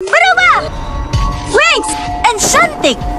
Baruba! Wings! And Shantik!